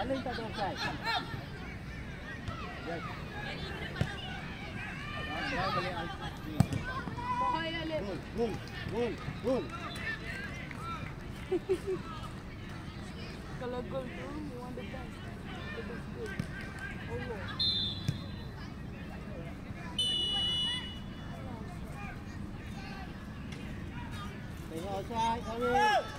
Alinta do sai. Gol, gol, gol, gol. Kalau gol tu, you want the best. The best goal. Oh, no. Tengok outside, sorry.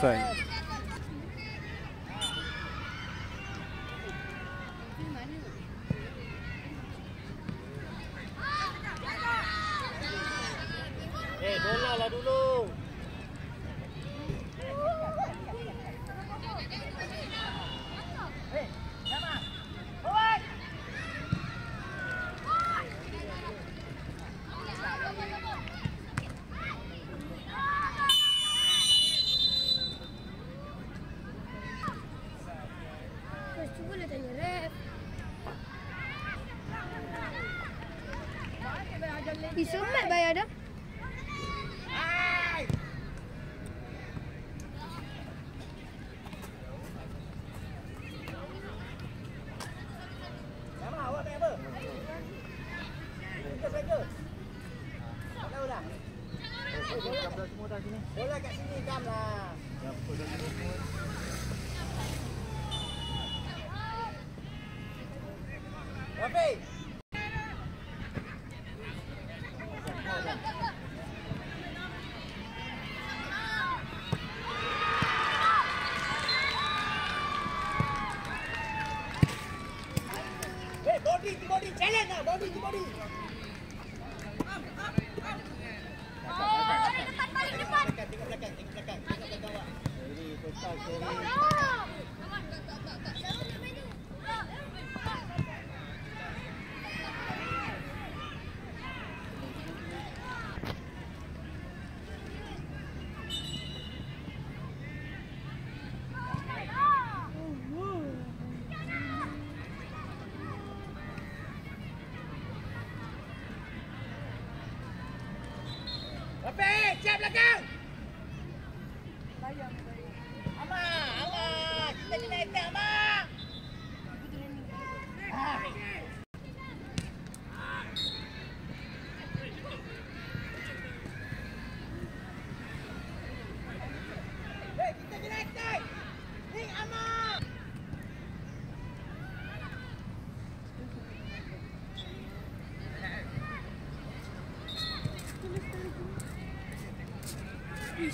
thing. ada. Hey!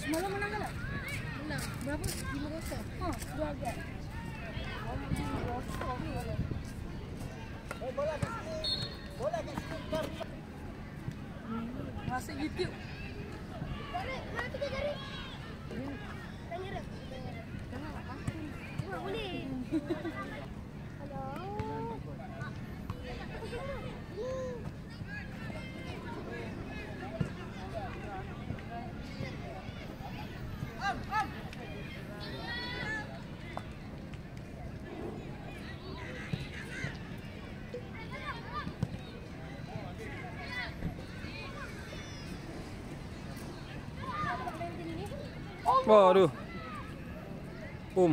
Malam menang k a n a h Berapa? 5 kosong. Ha, 2 agak. Oh, bola kat sini. Bola kat sini. Masa YouTube. Garik, mana ha, tiga garik? Tanya dah. Tanya dah. Tak boleh. बरु उम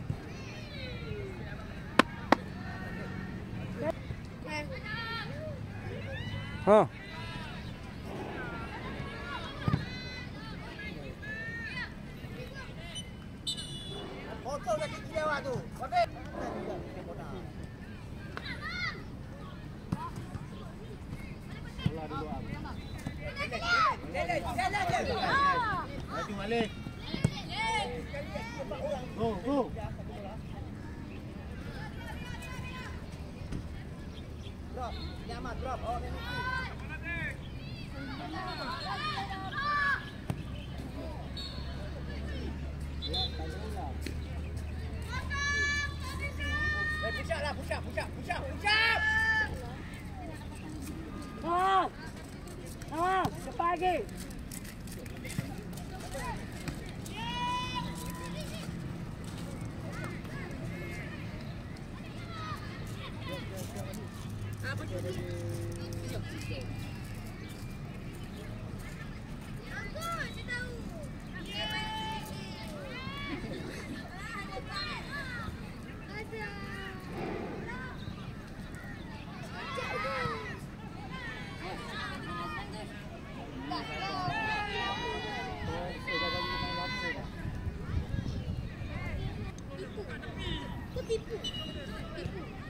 嗯。Ahmad, bravo, oh, vieni qui. Pipu. Pipu.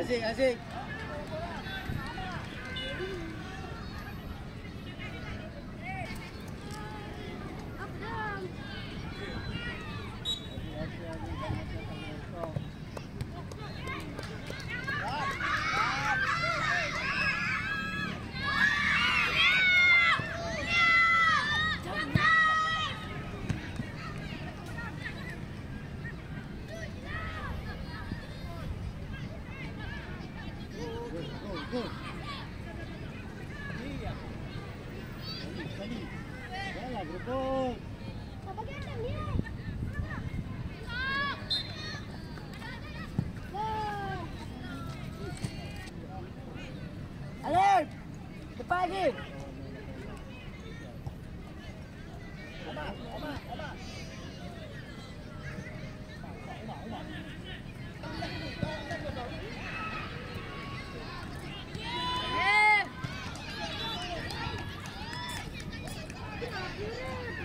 Asik, asik. lah grupo. Apa kita ya? ni? Yeah.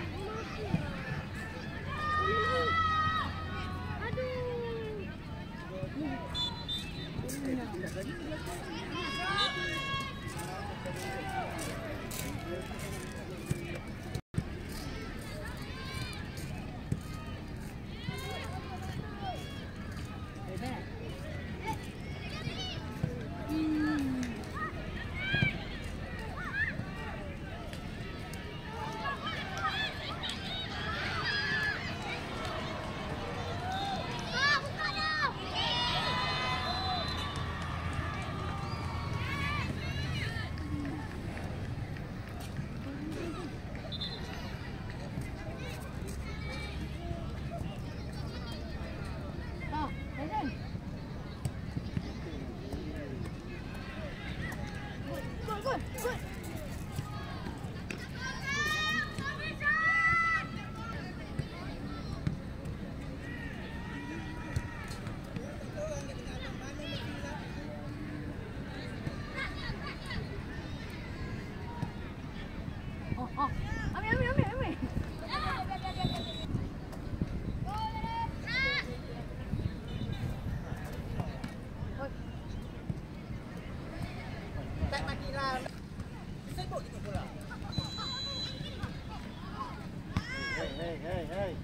hey, hey.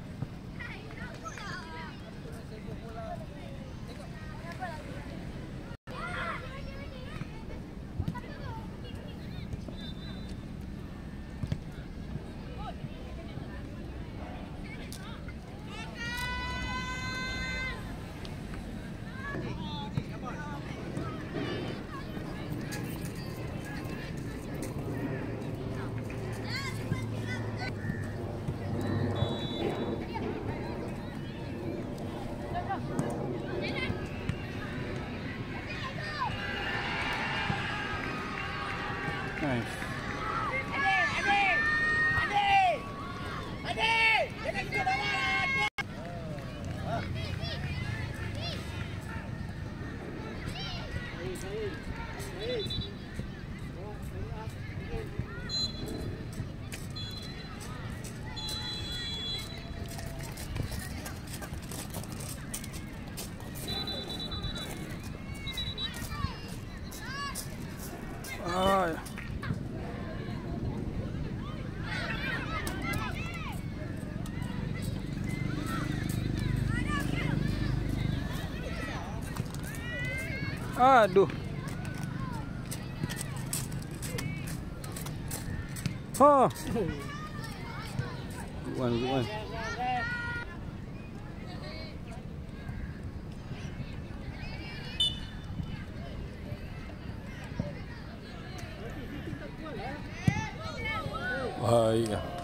Aduh. Ha. Good one, good one. Baik.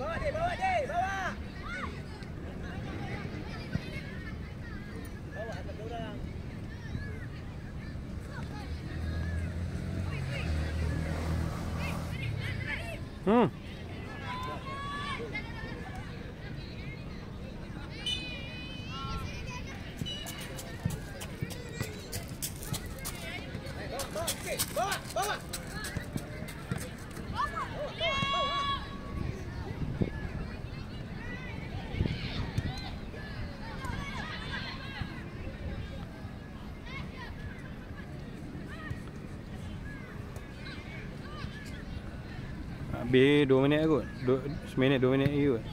bawa dia, bawa dia, bawa. Hmm. Habis 2 minit kot 2, 1 minit 2 minit lagi kot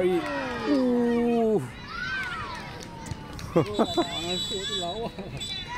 Oh, Lari. Uh. Masuk tu lawa.